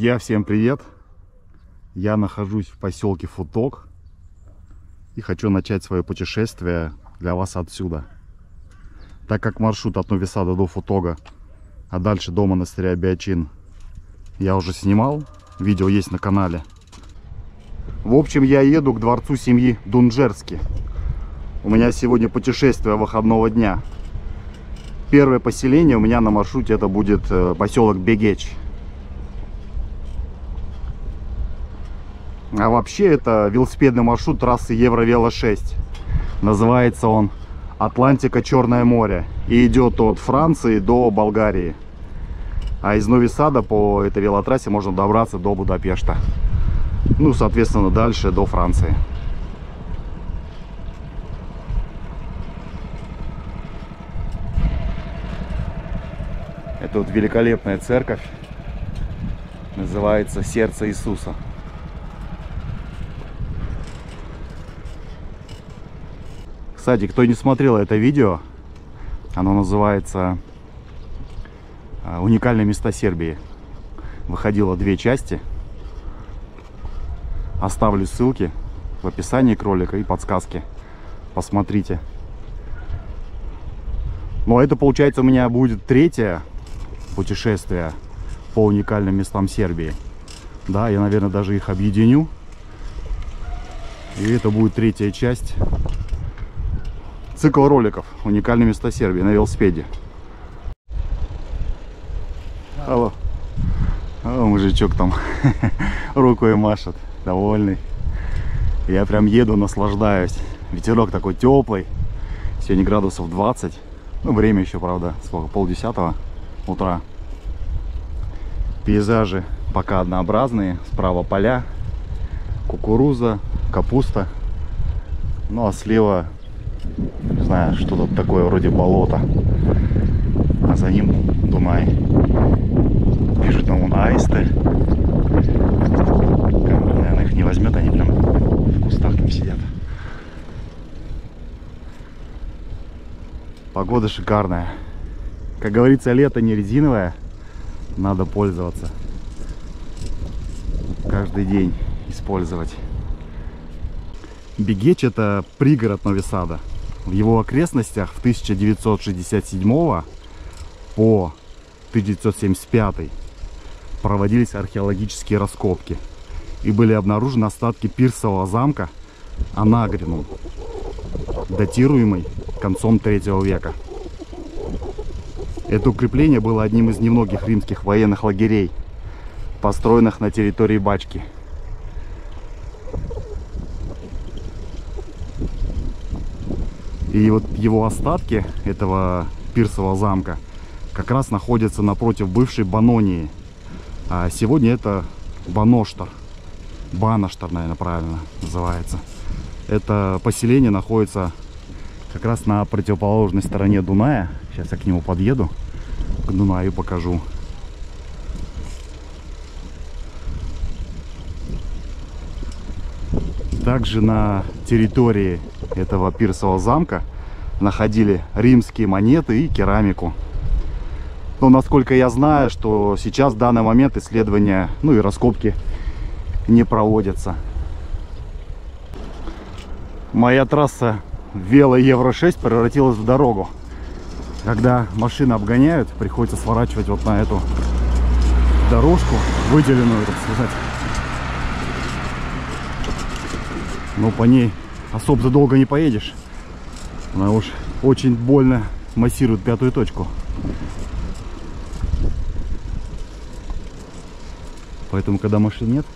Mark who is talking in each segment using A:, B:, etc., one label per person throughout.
A: Друзья, всем привет! Я нахожусь в поселке Футок и хочу начать свое путешествие для вас отсюда. Так как маршрут от Новисада до Футога, а дальше до монастыря Биачин я уже снимал, видео есть на канале. В общем, я еду к дворцу семьи Дунджерски. У меня сегодня путешествие выходного дня. Первое поселение у меня на маршруте это будет э, поселок Бегеч. А вообще это велосипедный маршрут трассы Евровело 6. Называется он Атлантика Черное море. И идет от Франции до Болгарии. А из Нови Сада по этой велотрассе можно добраться до Будапешта. Ну, соответственно, дальше до Франции. Это вот великолепная церковь. Называется Сердце Иисуса. Кстати, кто не смотрел это видео, оно называется а, «Уникальные места Сербии». Выходило две части. Оставлю ссылки в описании к ролика и подсказки. Посмотрите. А это, получается, у меня будет третье путешествие по уникальным местам Сербии. Да, я, наверное, даже их объединю. И это будет третья часть цикл роликов «Уникальные места Сербии» на велосипеде. Алло. О, мужичок там рукой машет, довольный. Я прям еду, наслаждаюсь. Ветерок такой теплый. Сегодня градусов 20. Ну, время еще, правда, сколько, полдесятого утра. Пейзажи пока однообразные. Справа поля, кукуруза, капуста. Ну, а слева не знаю, что-то такое вроде болото. А за ним Дунай. Пишут там вон аисты. Камера, наверное, их не возьмет, они прям в кустах там сидят. Погода шикарная. Как говорится, лето не резиновое. Надо пользоваться. Каждый день использовать. Бегеч это пригород Новисада. В его окрестностях в 1967 по 1975 проводились археологические раскопки и были обнаружены остатки пирсового замка Анагрину, датируемый концом 3 века. Это укрепление было одним из немногих римских военных лагерей, построенных на территории Бачки – И вот его остатки этого пирсового замка как раз находятся напротив бывшей Банонии. А сегодня это Баноштар. Банаштар, наверное, правильно называется. Это поселение находится как раз на противоположной стороне Дуная. Сейчас я к нему подъеду, к Дунаю покажу. Также на территории этого пирсового замка находили римские монеты и керамику. Но насколько я знаю, что сейчас в данный момент исследования, ну и раскопки не проводятся. Моя трасса Вело Евро 6 превратилась в дорогу. Когда машины обгоняют, приходится сворачивать вот на эту дорожку, выделенную, так сказать. Но по ней особо долго не поедешь. Она уж очень больно массирует пятую точку. Поэтому, когда машин нет,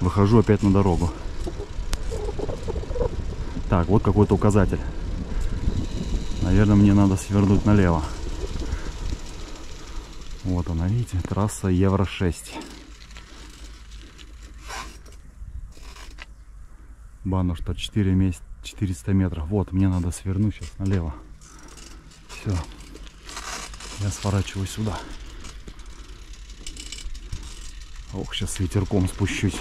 A: выхожу опять на дорогу. Так, вот какой-то указатель. Наверное, мне надо свернуть налево. Вот она, видите, трасса Евро-6. бану, что 4 месяца, 400 метров. Вот, мне надо свернуть сейчас налево. Все. Я сворачиваю сюда. Ох, сейчас ветерком спущусь.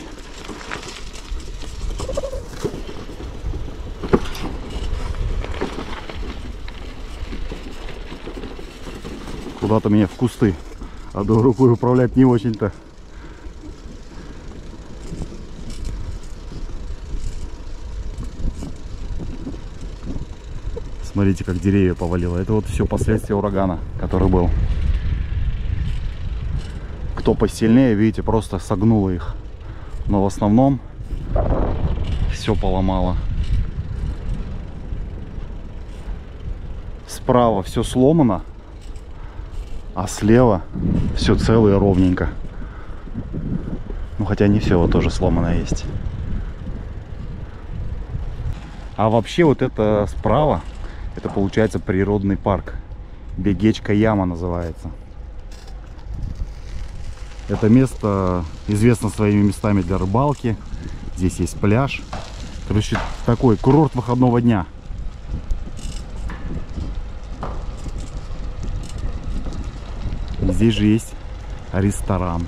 A: Куда-то меня в кусты. А до рукой управлять не очень-то Смотрите, как деревья повалило. Это вот все последствия урагана, который был. Кто посильнее, видите, просто согнуло их. Но в основном все поломало. Справа все сломано, а слева все целое ровненько. Ну хотя не все вот тоже сломано есть. А вообще вот это справа это получается природный парк. Бегечка яма называется. Это место известно своими местами для рыбалки. Здесь есть пляж. Короче, такой курорт выходного дня. Здесь же есть ресторан.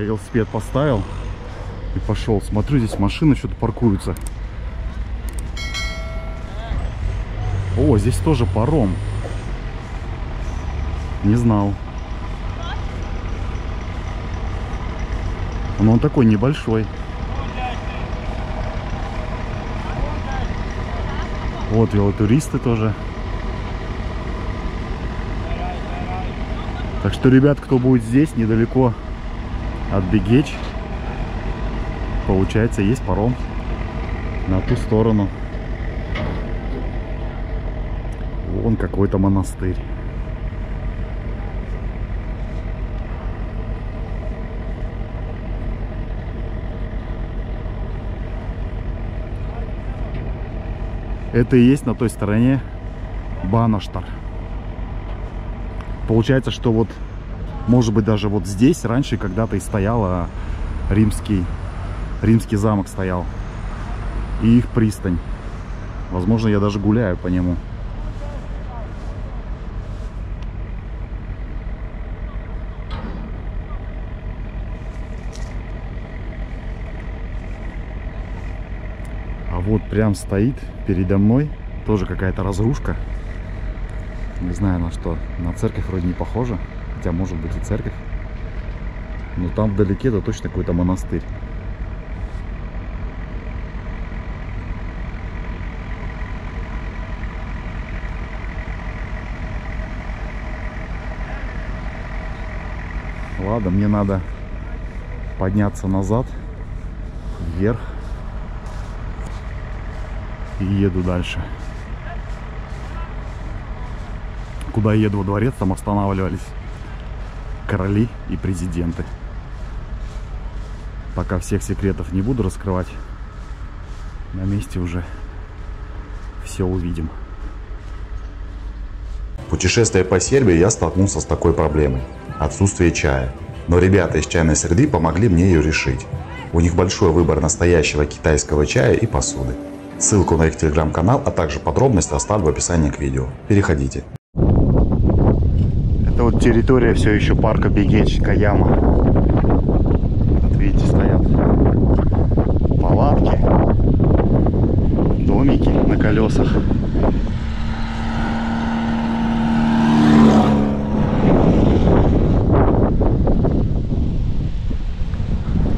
A: Я велосипед поставил и пошел. Смотрю, здесь машины что-то паркуются. О, здесь тоже паром. Не знал. Но он такой небольшой. Вот велотуристы тоже. Так что, ребят, кто будет здесь, недалеко от Бегеч, получается, есть паром на ту сторону. Вон какой-то монастырь. Это и есть на той стороне Банаштар. Получается, что вот, может быть, даже вот здесь раньше когда-то и стояла римский, римский замок стоял. И их пристань. Возможно, я даже гуляю по нему. А вот прям стоит передо мной тоже какая-то разрушка. Не знаю на что. На церковь вроде не похоже. Хотя может быть и церковь. Но там вдалеке это точно какой-то монастырь. Ладно, мне надо подняться назад, вверх и еду дальше. Куда еду во дворец, там останавливались короли и президенты. Пока всех секретов не буду раскрывать, на месте уже все увидим.
B: Путешествуя по Сербии, я столкнулся с такой проблемой – отсутствие чая. Но ребята из чайной среды помогли мне ее решить. У них большой выбор настоящего китайского чая и посуды. Ссылку на их телеграм-канал, а также подробности оставлю в описании к видео. Переходите.
A: Это вот территория все еще парка Бегеч Каяма. Вот видите, стоят палатки, домики на колесах.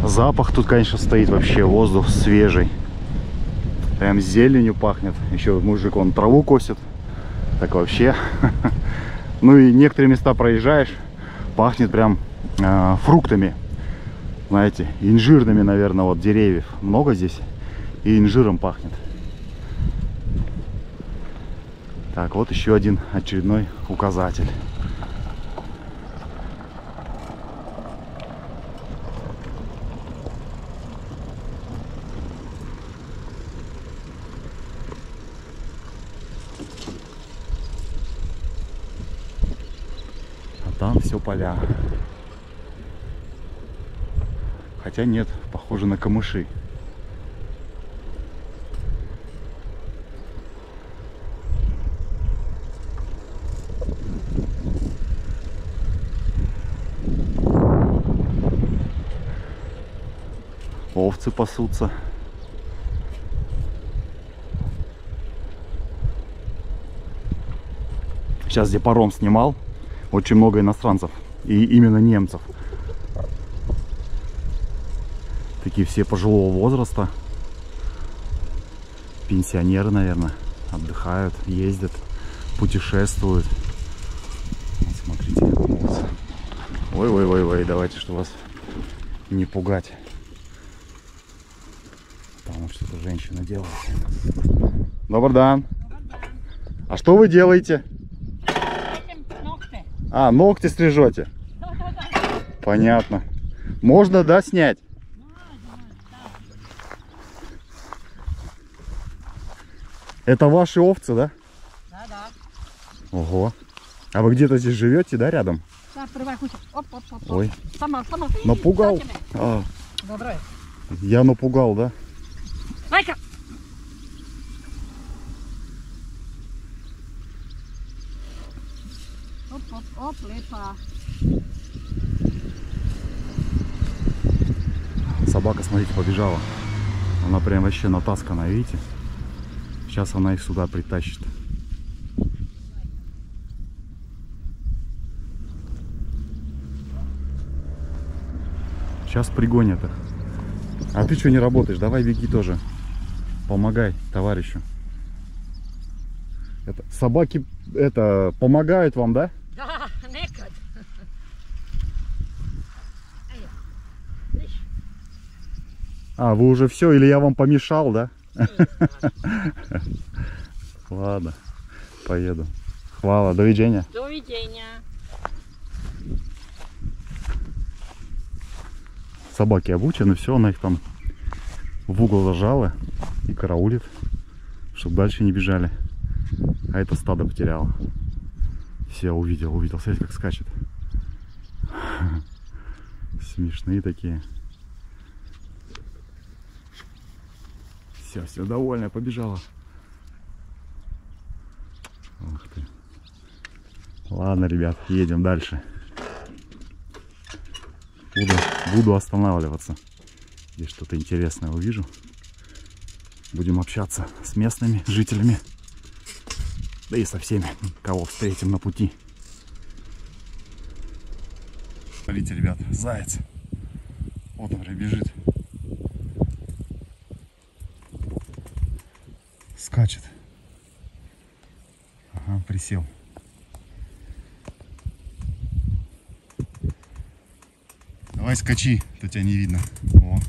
A: Запах тут, конечно, стоит вообще, воздух свежий. Прям зеленью пахнет. Еще мужик, он траву косит. Так вообще. Ну и некоторые места проезжаешь, пахнет прям э, фруктами. Знаете, инжирными, наверное, вот деревьев. Много здесь. И инжиром пахнет. Так, вот еще один очередной указатель. А там все поля. Хотя нет, похоже на камыши. Овцы пасутся. Сейчас где паром снимал, очень много иностранцев. И именно немцев. Такие все пожилого возраста. Пенсионеры, наверное, отдыхают, ездят, путешествуют. Вот смотрите, овцы. Ой-ой-ой-ой, давайте, что вас не пугать. Потому что женщина делает. Добрый день. А что вы делаете? А, ногти стрижете. Понятно. Можно, да, снять? Это ваши овцы, да?
C: Да, да.
A: Ого. А вы где-то здесь живете, да, рядом?
C: Куча. Оп, оп, оп.
A: Ой,
C: Сама, сама.
A: напугал. А,
C: Добре.
A: я напугал, да?
C: Лайка. Оп, лепа.
A: Собака, смотрите, побежала. Она прям вообще натасканная, видите? Сейчас она их сюда притащит. Сейчас пригонят их. А ты что не работаешь? Давай беги тоже. Помогай товарищу. Это, собаки это помогают вам, да?
C: Да, некад.
A: А, вы уже все, или я вам помешал, да? Ладно, поеду. Хвала, до видения.
C: До видения.
A: Собаки обучены, все, она их там в угол зажала и караулит, чтобы дальше не бежали. А это стадо потеряло. Все, увидел, увидел. Смотрите, как скачет. Смешные такие. Все, все, довольная, побежала. Ух ты. Ладно, ребят, едем дальше. Буду, буду останавливаться. Здесь что-то интересное увижу. Будем общаться с местными жителями. Да и со всеми, кого встретим на пути. Смотрите, ребят, заяц. Вот он бежит. Скачет. Ага, присел. Давай скачи, то тебя не видно. О.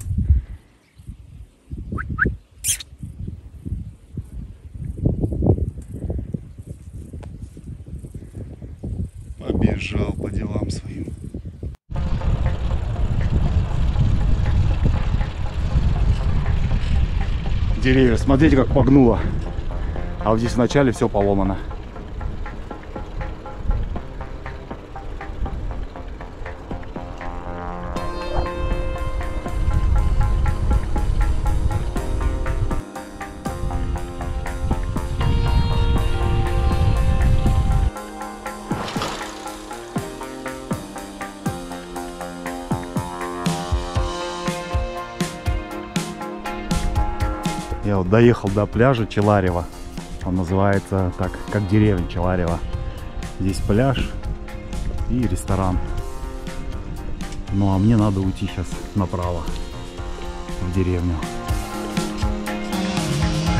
A: Деревья, смотрите, как погнуло. А вот здесь вначале все поломано. Доехал до пляжа Челарева. Он называется так, как деревня Челарева. Здесь пляж и ресторан. Ну а мне надо уйти сейчас направо, в деревню.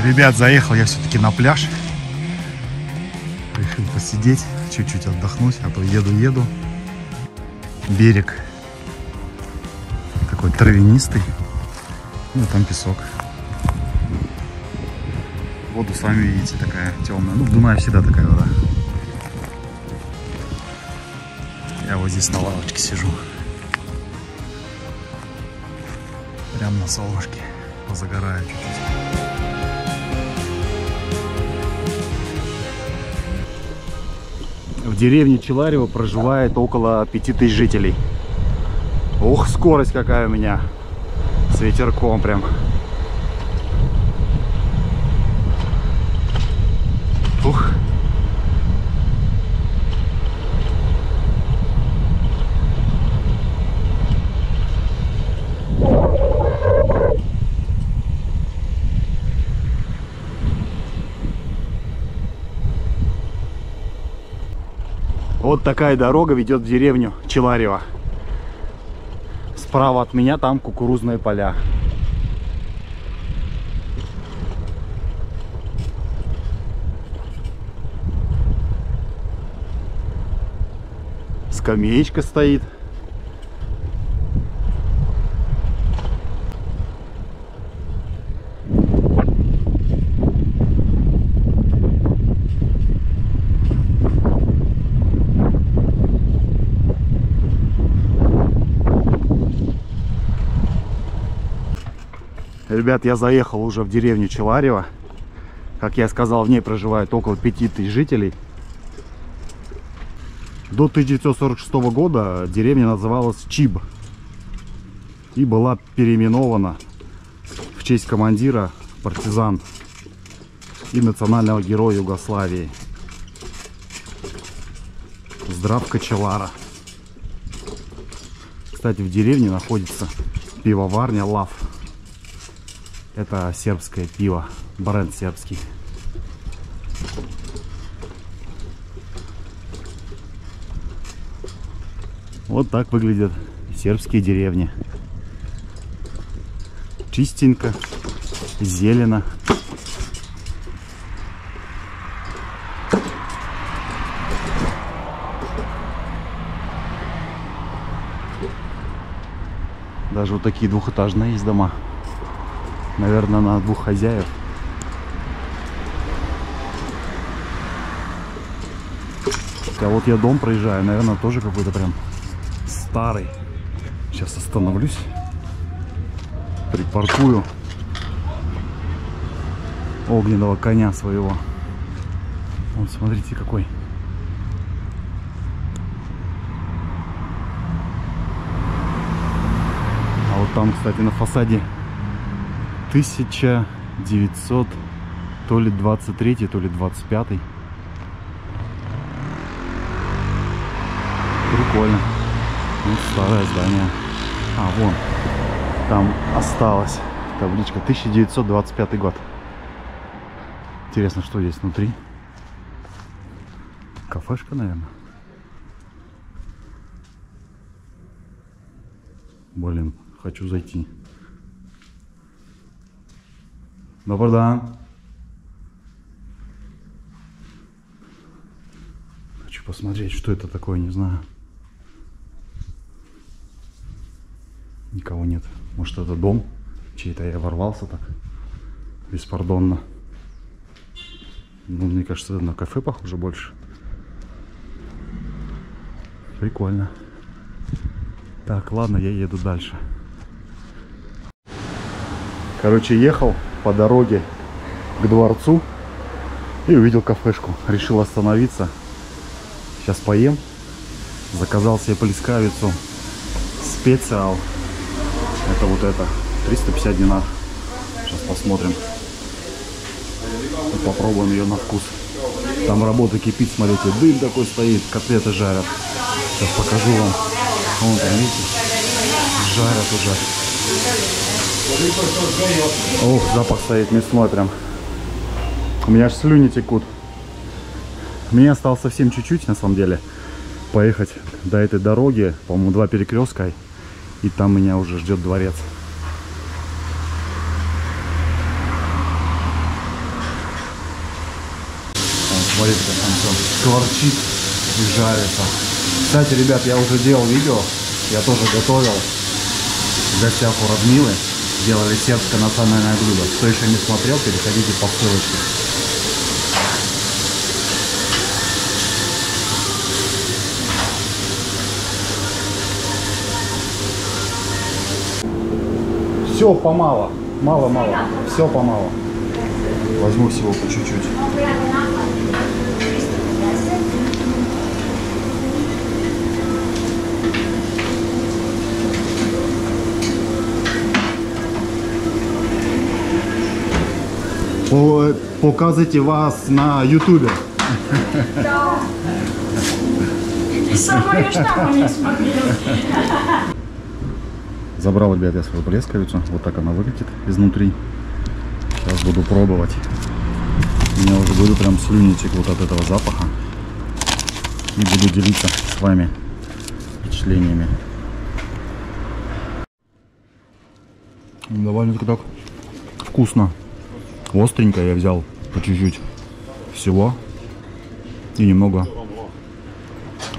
A: Ребят, заехал я все-таки на пляж. Решил посидеть, чуть-чуть отдохнуть, а то еду-еду. Берег такой травянистый. Ну, там песок. Воду сами видите, такая темная. Ну, в Дунае всегда такая вода. Я вот здесь на лавочке сижу. Прям на солнышке. Позагораю чуть-чуть. В деревне Челарево проживает около 5000 жителей. Ух, скорость какая у меня. С ветерком прям. Вот такая дорога ведет в деревню Челарева. Справа от меня там кукурузные поля. Скамеечка стоит. Ребят, я заехал уже в деревню Челарева. Как я сказал, в ней проживает около 5000 жителей. До 1946 года деревня называлась Чиб. И была переименована в честь командира партизан и национального героя Югославии. Здравка Челара. Кстати, в деревне находится пивоварня Лав. Это сербское пиво, бренд сербский. Вот так выглядят сербские деревни. Чистенько, зелено. Даже вот такие двухэтажные есть дома. Наверное, на двух хозяев. А вот я дом проезжаю, наверное, тоже какой-то прям старый. Сейчас остановлюсь. Припаркую огненного коня своего. Вот смотрите какой. А вот там, кстати, на фасаде 1900 то ли 23 то ли 25 прикольно. Вот старое здание. А вон. Там осталась табличка. 1925 год. Интересно что здесь внутри? Кафешка наверное. Блин хочу зайти Дан. Хочу посмотреть, что это такое, не знаю. Никого нет. Может это дом чей-то, я ворвался так. Беспардонно. Ну, мне кажется, на кафе похоже больше. Прикольно. Так, ладно, я еду дальше. Короче, ехал по дороге к дворцу и увидел кафешку. Решил остановиться. Сейчас поем. Заказал себе плескавицу специал. Это вот это. 350 динар. Сейчас посмотрим. Попробуем ее на вкус. Там работа кипит, смотрите. Дым такой стоит. Котлеты жарят. Сейчас покажу вам. Вон там, видите? Жарят уже. Ух, запах стоит мясной прям. У меня аж слюни текут. Мне осталось совсем чуть-чуть, на самом деле, поехать до этой дороги. По-моему, два перекрестка. И там меня уже ждет дворец. Смотрите, как там все скворчит и жарится. Кстати, ребят, я уже делал видео. Я тоже готовил в гостях у Радмилы делали сербское национальное блюдо. Кто еще не смотрел, переходите по ссылочке. Все помало. Мало-мало. Все помало. Возьму всего по чуть-чуть. По- Показывайте вас на ютубе.
C: Ти само još tamo nismo bili.
A: Забрал, ребят, я свою плескавицу. Вот так она выглядит изнутри. Сейчас буду пробовать. У меня уже говорю, прям слюни текут от этого запаха. и буду делиться с вами впечатлениями. Довольно-таки так вкусно. Остренько я взял по чуть-чуть всего. И немного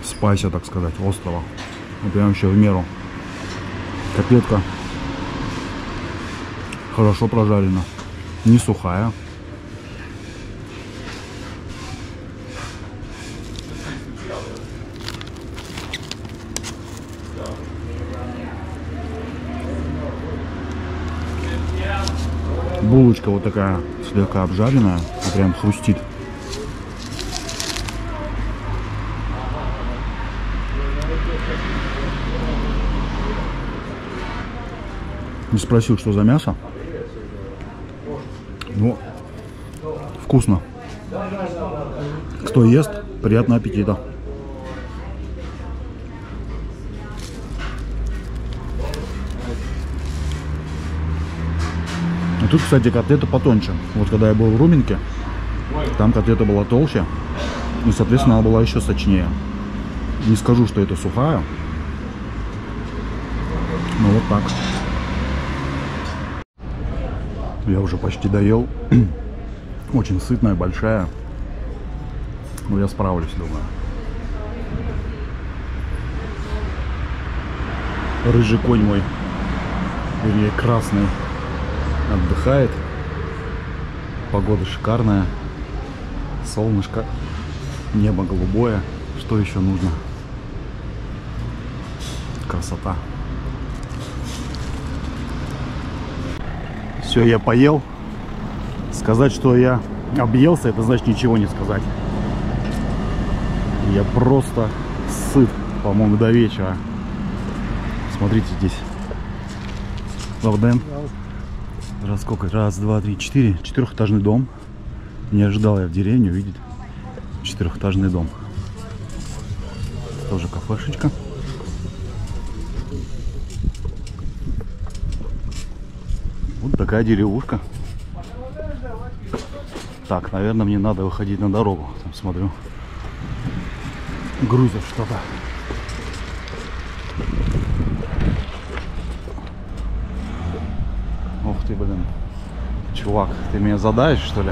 A: спайса, так сказать, острого. Вот прям еще в меру. Котлетка хорошо прожарена. Не сухая. Булочка вот такая слегка обжаренная, прям хрустит. Не спросил, что за мясо. Ну, вкусно. Кто ест, приятного аппетита. Тут, кстати, котлета потоньше. Вот когда я был в Руменке, там котлета была толще. И, соответственно, она была еще сочнее. Не скажу, что это сухая. Но вот так. Я уже почти доел. Очень сытная, большая. Но я справлюсь, думаю. Рыжий конь мой, вернее красный, отдыхает. Погода шикарная. Солнышко, небо голубое. Что еще нужно? Красота. Все, я поел. Сказать, что я объелся, это значит ничего не сказать. Я просто сыт, по-моему, до вечера. Смотрите здесь. Лавден. Раз сколько? Раз, два, три, четыре. Четырехэтажный дом. Не ожидал я в деревне увидеть четырехэтажный дом. Тоже кафешечка. Вот такая деревушка. Так, наверное, мне надо выходить на дорогу. Там смотрю. Грузят что-то. Ух ты, блин. Чувак, ты меня задаешь, что ли?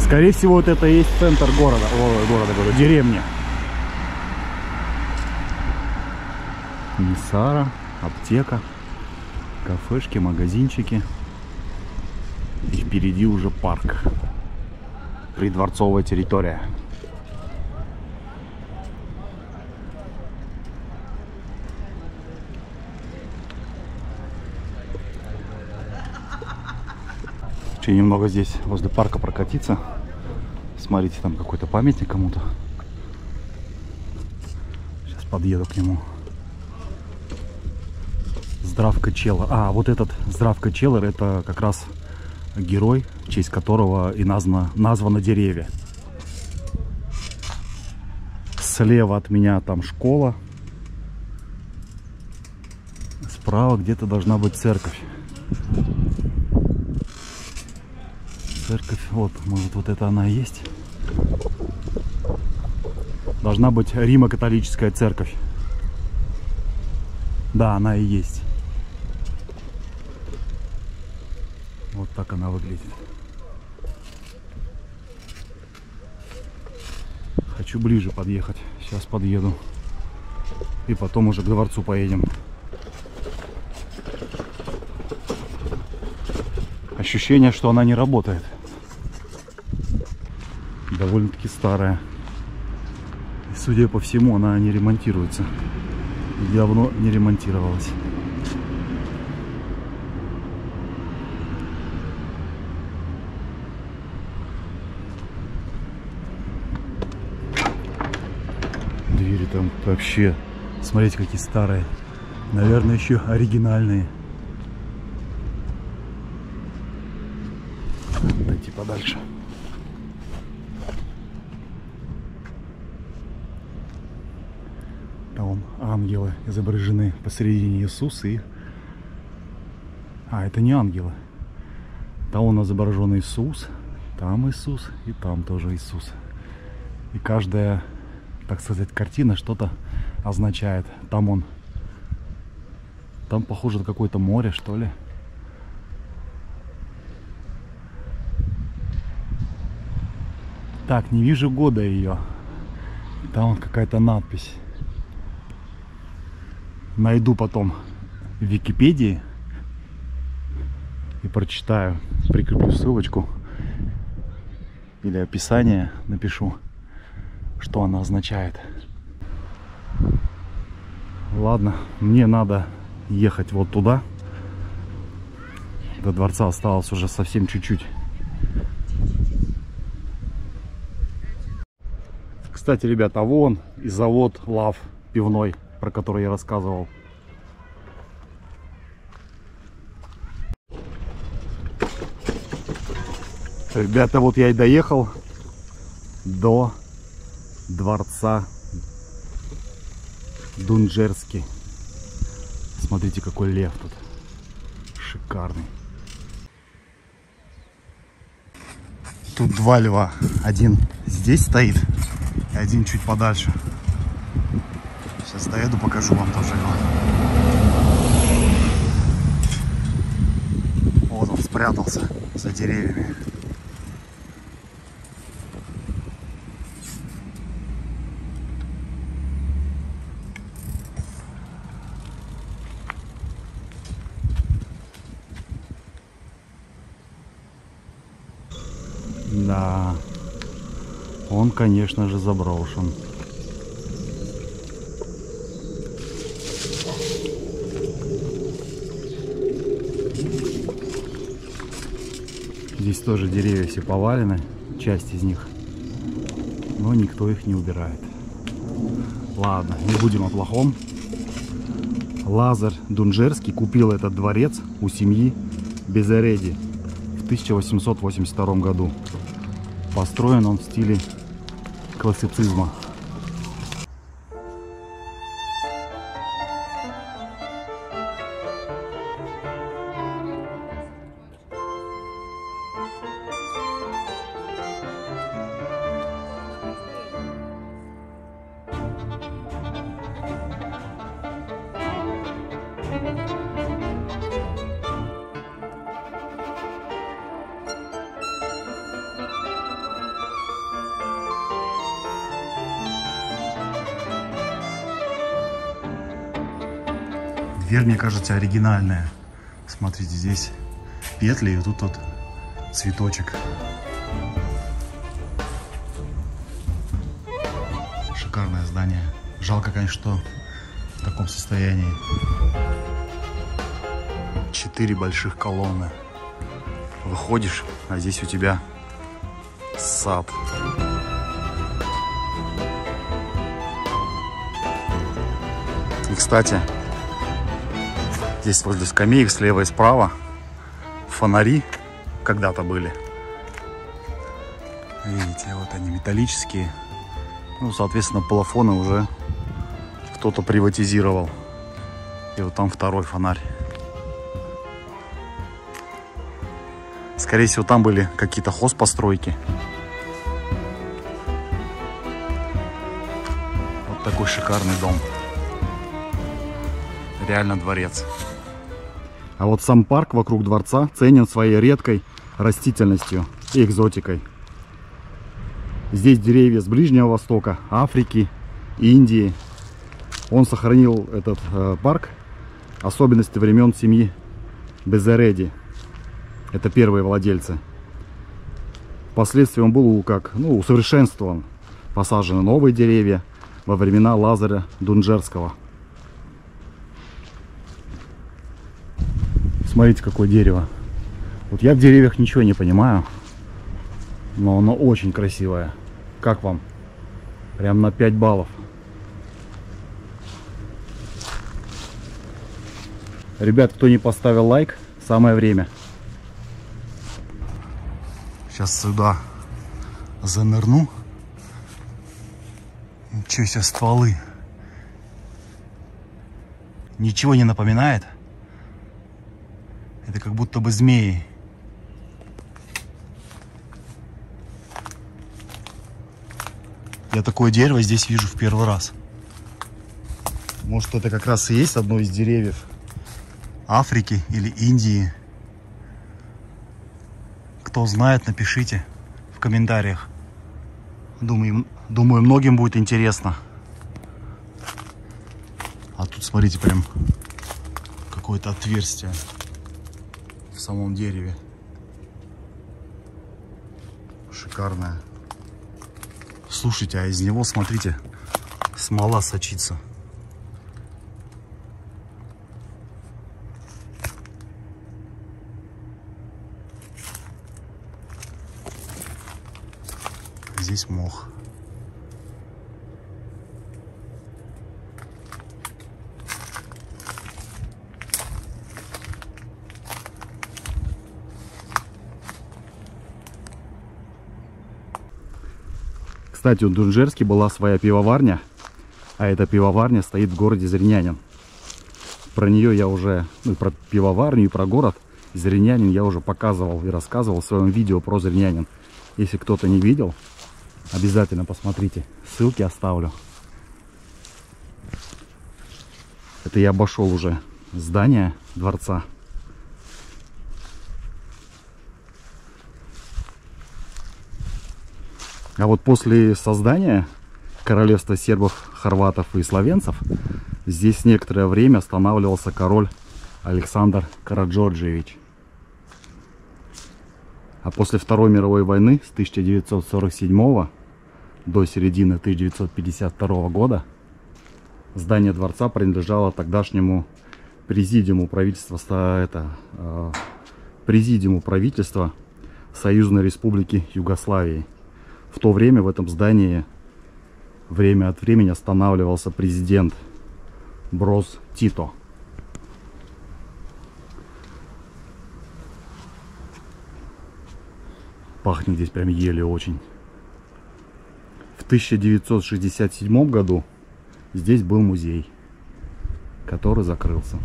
A: Скорее всего, вот это и есть центр города. О, города, говорю, деревня. Мисара, аптека, кафешки, магазинчики. И впереди уже парк. Придворцовая территория. Еще немного здесь возле парка прокатиться. Смотрите, там какой-то памятник кому-то. Сейчас подъеду к нему. Здравка Челлер. А, вот этот Здравка Челлер, это как раз герой, в честь которого и названо, названо деревья. Слева от меня там школа. Справа где-то должна быть церковь. Церковь, вот, может вот это она и есть. Должна быть Римо-католическая церковь. Да, она и есть. Вот она выглядит. Хочу ближе подъехать. Сейчас подъеду. И потом уже к дворцу поедем. Ощущение, что она не работает. Довольно-таки старая. И, судя по всему, она не ремонтируется. Давно не ремонтировалась. Там вообще, смотрите, какие старые. Наверное, еще оригинальные. Дойти подальше. Там ангелы изображены посередине Иисус и... А, это не ангелы. Там он изображен Иисус, там Иисус и там тоже Иисус. И каждая, так сказать, картина что-то означает. Там он, там похоже на какое-то море, что ли. Так, не вижу года ее. Там вот какая-то надпись. Найду потом в Википедии и прочитаю. Прикреплю ссылочку или описание напишу, что она означает. Ладно, мне надо ехать вот туда. До дворца осталось уже совсем чуть-чуть. Кстати, ребята, а вон и завод Лав пивной, про который я рассказывал. Ребята, вот я и доехал до дворца Дунджерский. Смотрите, какой лев тут. Шикарный. Тут два льва. Один здесь стоит, и один чуть подальше. Сейчас доеду, покажу вам тоже его. Вот он спрятался за деревьями. Да, он, конечно же, заброшен. Здесь тоже деревья все повалены, часть из них, но никто их не убирает. Ладно, не будем о плохом. Лазар Дунжерский купил этот дворец у семьи Безереди в 1882 году. Построен он в стиле классицизма. Дверь, мне кажется, оригинальная. Смотрите, здесь петли, и тут вот цветочек. Шикарное здание. Жалко, конечно, что в таком состоянии. Четыре больших колонны. Выходишь, а здесь у тебя сад. И, кстати, Здесь возле скамеек слева и справа фонари когда-то были. Видите, вот они металлические. Ну, соответственно, плафоны уже кто-то приватизировал. И вот там второй фонарь. Скорее всего, там были какие-то хозпостройки. Вот такой шикарный дом. Реально дворец. А вот сам парк вокруг дворца ценен своей редкой растительностью и экзотикой. Здесь деревья с Ближнего Востока, Африки, Индии. Он сохранил этот э, парк особенности времен семьи Безереди. Это первые владельцы. Впоследствии он был как ну, усовершенствован. Посажены новые деревья во времена Лазаря Дунджерского. Смотрите, какое дерево. Вот я в деревьях ничего не понимаю. Но оно очень красивое. Как вам? Прям на 5 баллов. Ребят, кто не поставил лайк, самое время. Сейчас сюда занырну. Ничего себе стволы. ничего не напоминает. Это как будто бы змеи. Я такое дерево здесь вижу в первый раз. Может, это как раз и есть одно из деревьев Африки или Индии. Кто знает, напишите в комментариях. Думаю, думаю, многим будет интересно. А тут, смотрите, прям какое-то отверстие самом дереве. Шикарное. Слушайте, а из него, смотрите, смола сочится. Здесь мох. Кстати, у Дунжерске была своя пивоварня, а эта пивоварня стоит в городе Зринянин. Про нее я уже, ну, про пивоварню и про город Зринянин я уже показывал и рассказывал в своем видео про Зринянин. Если кто-то не видел, обязательно посмотрите. Ссылки оставлю. Это я обошел уже здание дворца. А вот после создания королевства сербов, хорватов и словенцев здесь некоторое время останавливался король Александр Караджорджевич. А после Второй мировой войны с 1947 до середины 1952 года здание дворца принадлежало тогдашнему президиуму правительства, это, э, президиуму правительства Союзной Республики Югославии. В то время в этом здании время от времени останавливался президент Броз Тито. Пахнет здесь прям еле очень. В 1967 году здесь был музей, который закрылся.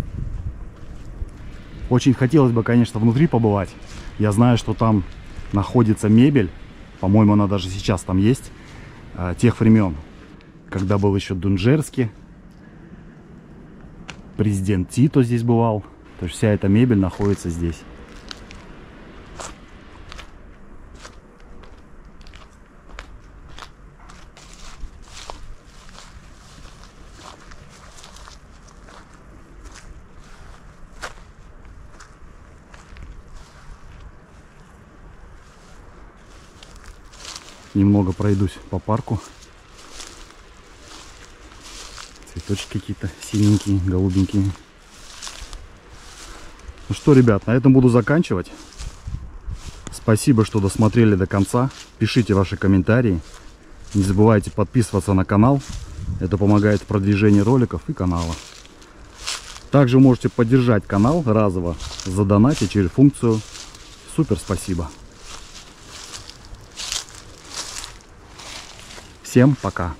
A: Очень хотелось бы, конечно, внутри побывать. Я знаю, что там находится мебель. По-моему, она даже сейчас там есть. а, Тех времен, когда был еще Дунжерский. Президент Тито здесь бывал. То есть вся эта мебель находится здесь. Немного пройдусь по парку. Цветочки какие-то синенькие, голубенькие. Ну что, ребят, на этом буду заканчивать. Спасибо, что досмотрели до конца. Пишите ваши комментарии. Не забывайте подписываться на канал. Это помогает в продвижении роликов и канала. Также можете поддержать канал разово, задонатить через функцию Супер спасибо. Всем пока.